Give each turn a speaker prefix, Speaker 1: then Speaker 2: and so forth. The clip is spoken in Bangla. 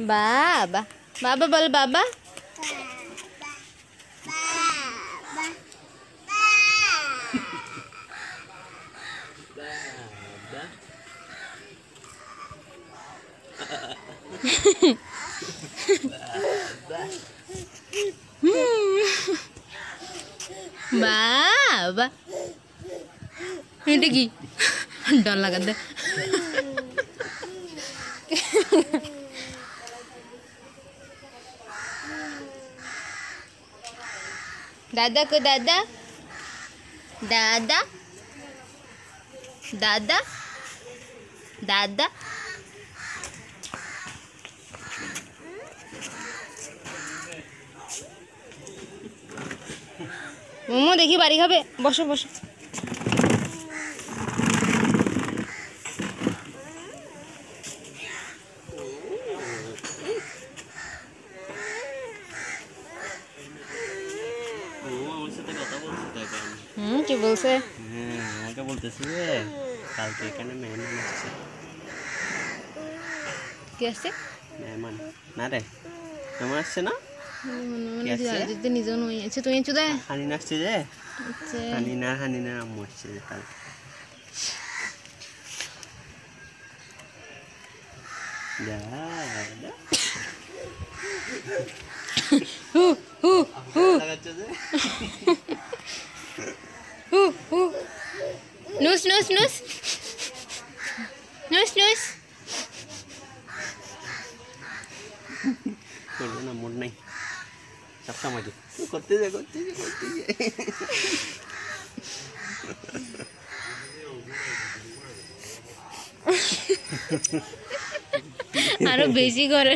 Speaker 1: బాబా బాబా బోల్ బాబా బాబా ఏంటికి డల్ లాగద్దా দাদা কো দাদা দাদা দাদা দাদা মোমো দেখি বাড়ি খাবে বসো বসো হুম কি বলছে?
Speaker 2: হ্যাঁ আমাকে বলতেছে যে কালকে এখানে মেহমান আসছে?
Speaker 1: কি আসছে?
Speaker 2: মেহমান না রে মেহমান আসছে না
Speaker 1: নিজেও নই আছে তুই চুদে
Speaker 2: হানিনা আসছে যে?
Speaker 1: আচ্ছা।
Speaker 2: হানিনা হানিনার আম্মু আসছে যে কালকে
Speaker 1: নুস নুস নুস নুস নুস
Speaker 2: করবে না মোট নাই সবসময় যে করতে যা করতে যা করতে যা
Speaker 1: আরও বেশি করে।